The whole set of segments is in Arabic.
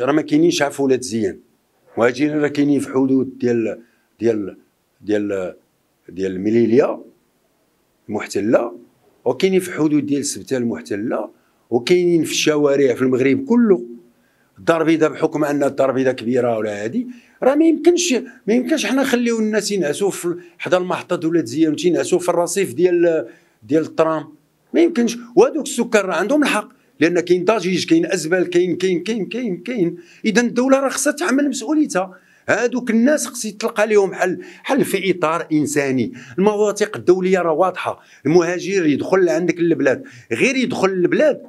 راه ما كاينينش عفولات زيان. مهاجرين راه كاينين في حدود ديال ديال ديال ديال المليليا المحتلة وكاينين في حدود ديال سبته المحتلة وكاينين في الشوارع في المغرب كله. الدار البيضاء بحكم أن الدار البيضاء كبيرة ولا هذه راه ما يمكنش ما يمكنش حنا نخليو الناس ينعسوا في حدا المحطة ولا تزيان تينعسوا في الرصيف ديال ديال الترام ما يمكنش. وهذوك السكان راه عندهم الحق. لأن كاين ضجيج كاين أزبال كاين كاين كاين كاين كاين. اذا الدولة راه خصها تعمل مسؤوليتها. هادوك الناس خص يتلقى لهم حل حل في إطار إنساني. المواثيق الدولية راه واضحة. المهاجر يدخل عندك للبلاد غير يدخل للبلاد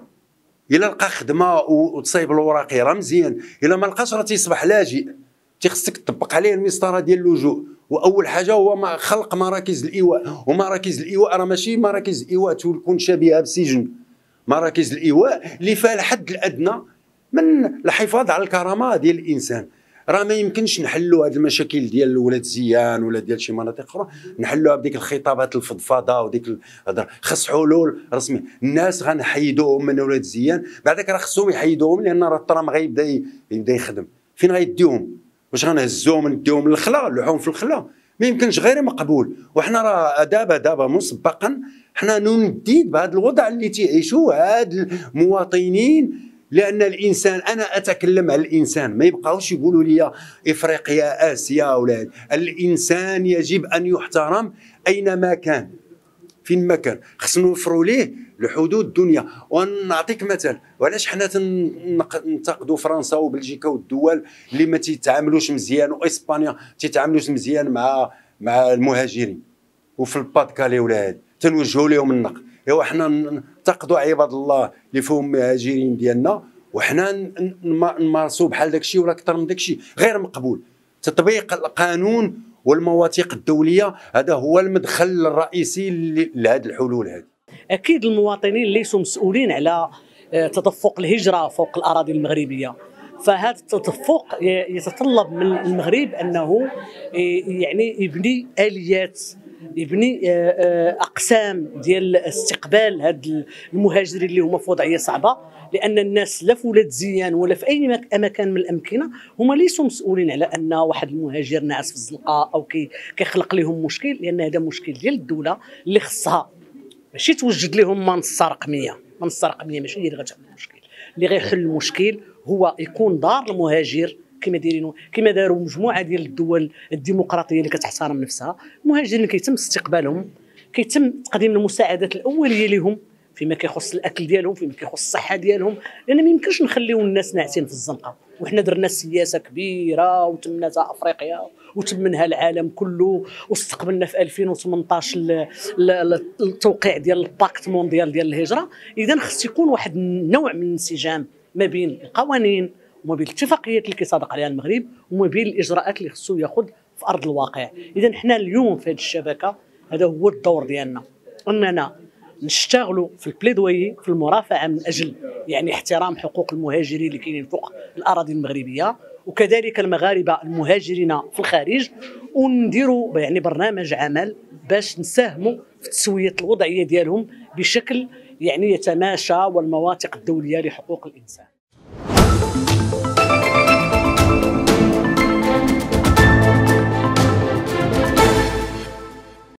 إلا لقى خدمة وتصايب الوراقي راه مزيان. إلا ما لقاش راه تيصبح لاجئ. تيخصك تطبق عليه المسطرة ديال اللجوء. وأول حاجة هو خلق مراكز الإيواء. ومراكز الإيواء راه ماشي مراكز الايواء تكون شبيهة بسجن. مراكز الإيواء اللي فيها الحد الأدنى من الحفاظ على الكرامة ديال الإنسان. راه ما يمكنش نحلوا هذه المشاكل ديال ولاد زيان ولا ديال شي مناطق أخرى نحلوها بديك الخطابات الفضفاضه وديك الهضره خص حلول رسميه الناس غنحيدوهم من ولاد زيان بعدك راه خصهم يحيدوهم لأن راه الطرام غيبدا يبدا يخدم. فين غيديهم؟ واش غنهزوهم نديهم للخلا اللحوم في الخلا. ما يمكنش غير مقبول. وحنا راه دابا دابا مسبقا حنا نديد بهذا الوضع اللي تعيشوه هاد المواطنين لأن الانسان أنا أتكلم على الإنسان ما يبقاوش يقولوا لي إفريقيا آسيا ولا الإنسان يجب أن يحترم أينما كان فين ما كان. خصنا نوفروا ليه؟ لحدود الدنيا. ونعطيك مثال وعلاش حنا ننتقدوا فرنسا وبلجيكا والدول اللي ما تيتعاملوش مزيان وإسبانيا تيتعاملوش مزيان مع مع المهاجرين؟ وفي البادكالي ولا هذه تنوجهوا لهم النقد. إيوا حنا ننتقدوا عباد الله اللي فيهم مهاجرين ديالنا وحنا نمارسوا بحال داك الشيء ولا أكثر من داك الشيء غير مقبول. تطبيق القانون والمواثيق الدولية هذا هو المدخل الرئيسي لهذه الحلول هذه. أكيد المواطنين ليسوا مسؤولين على آه، تدفق الهجرة فوق الأراضي المغربية. فهذا التدفق يتطلب من المغرب أنه آه، يعني يبني آليات يبني آه، أقسام ديال استقبال هاد المهاجرين اللي هما في وضعية صعبة لأن الناس لا في ولاد زيان ولا في أي مكان من الأمكنة هما ليسوا مسؤولين على أن واحد المهاجر ناعس في الزنقه أو كي كيخلق لهم مشكل لأن هذا مشكل ديال الدولة اللي خصها. ماشي توجد لهم منصه رقميه منصه رقميه ماشي هي اللي غتحل المشكل. اللي غيحل المشكل هو يكون دار المهاجر كما دايرين كما داروا مجموعة ديال الدول الديمقراطية اللي كتحترم نفسها. المهاجرين كيتم استقبالهم كيتم تقديم المساعدات الأولية لهم فيما كيخص الأكل ديالهم فيما كيخص الصحة ديالهم. لأن ما يمكنش نخليو الناس ناعسين في الزنقة. وحنا درنا سياسه كبيرة وتمناتها أفريقيا وتمنها العالم كله واستقبلنا في 2018 التوقيع ديال ال pacte mondial ديال الهجرة. اذا خص يكون واحد النوع من الانسجام ما بين القوانين وما بين الاتفاقيات اللي كيصادق عليها المغرب وما بين الإجراءات اللي خصو ياخذ في أرض الواقع. اذا حنا اليوم في هذه الشبكة هذا هو الدور ديالنا. أننا نشتغلوا في ال plaidoyer في المرافعة من أجل يعني احترام حقوق المهاجرين اللي كاينين فوق الأراضي المغربية وكذلك المغاربة المهاجرين في الخارج. ونديروا يعني برنامج عمل باش نساهموا في تسويه الوضعية ديالهم بشكل يعني يتماشى والمواثيق الدولية لحقوق الإنسان.